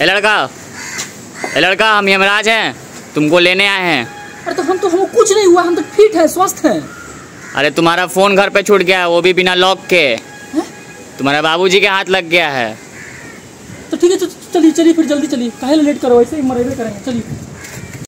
ए लड़का। ए लड़का हम यमराज हैं। तुमको लेने आए हैं। अरे तो हम तो हमको कुछ नहीं हुआ हम तो फिट हैं स्वस्थ हैं। अरे तुम्हारा फ़ोन घर पे छूट गया है वो भी बिना लॉक के। हैं? तुम्हारे बाबूजी के हाथ लग गया है। तो ठीक है चलिए चलिए फिर जल्दी चलिए। काहे लेट करो ऐसे ही मरेबे करेंगे चलिए।